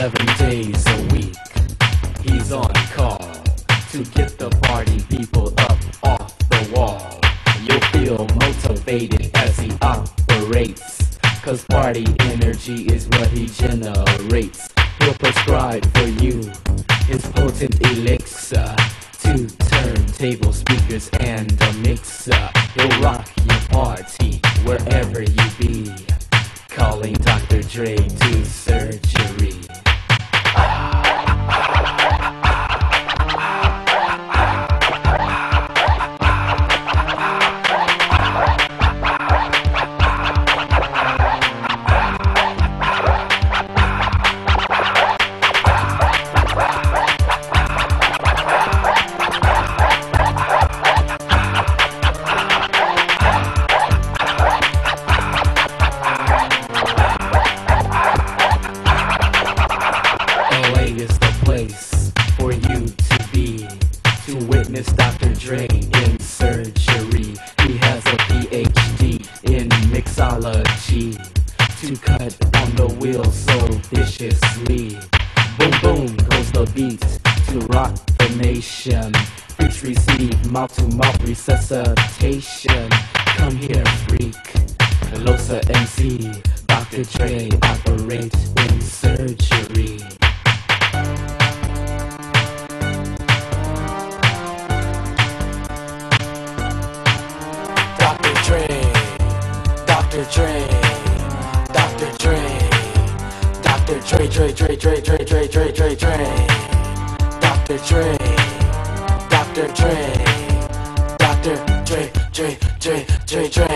seven days a week. He's on call to get the party people up off the wall. You'll feel motivated as he operates. Cause party energy is what he generates. He'll prescribe for you his potent elixir. Two turntable speakers and a mixer. He'll rock your party wherever you be. To cut on the wheel so viciously. Boom boom goes the beat to rock the nation. Freaks receive mouth to mouth resuscitation. Come here, freak. Losa MC, Dr. Dre operate in surgery. Dr. Dre, Dr. Dre, Dr. Dre, Dr. Dre, Dre, Dre, Dre, Dre, Dre, Dre, Dre, Dre, Dr. Dre, Dr. Dre, Dr. Dre, Dre, Dre, Dre, Dre,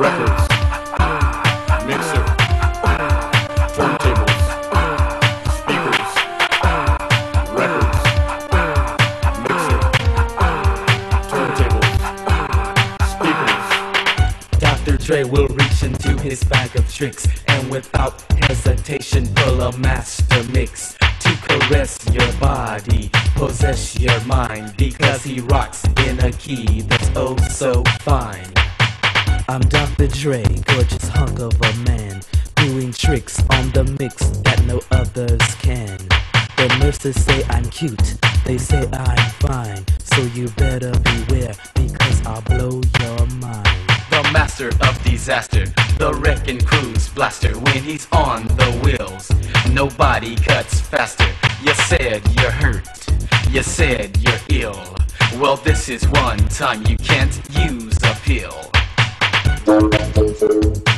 Records, mixer, turntables, speakers, records, mixer, turntables, speakers. Dr. Dre will reach into his bag of tricks and without hesitation pull a master mix to caress your body, possess your mind because he rocks in a key that's oh so fine. I'm Dr. Dre, gorgeous hunk of a man, doing tricks on the mix that no others can. The nurses say I'm cute, they say I'm fine, so you better beware because I'll blow your mind. The master of disaster, the Wreckin' Cru's blaster when he's on the wheels. Nobody cuts faster. You said you're hurt, you said you're ill. Well, this is one time you can't use a pill. Thank you.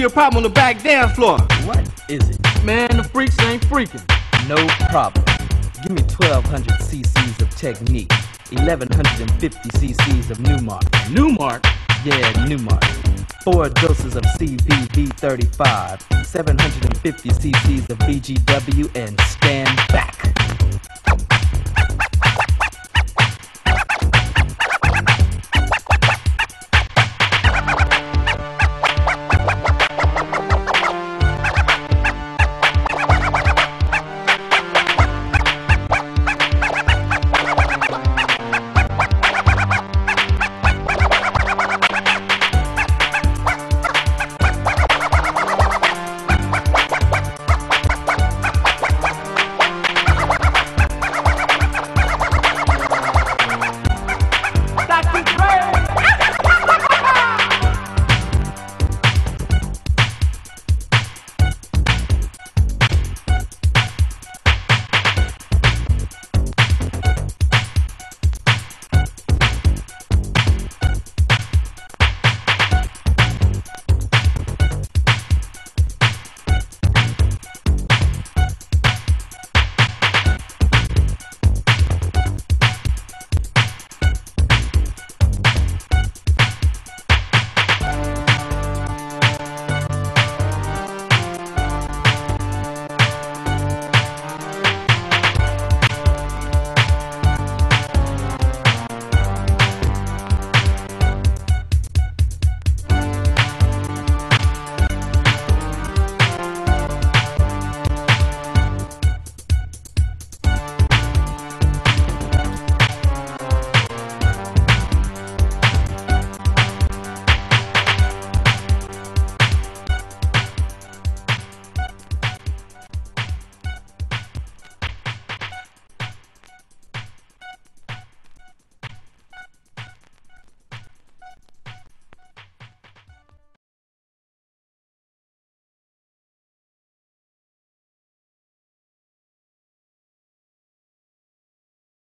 Be a problem on the back dance floor. what is it? Man, the freaks ain't freaking. No problem. Give me 1200 cc's of Technics, 1150 cc's of Numark. Numark, Yeah, Numark. four doses of CVV 35, 750 cc's of BGW, and stand back.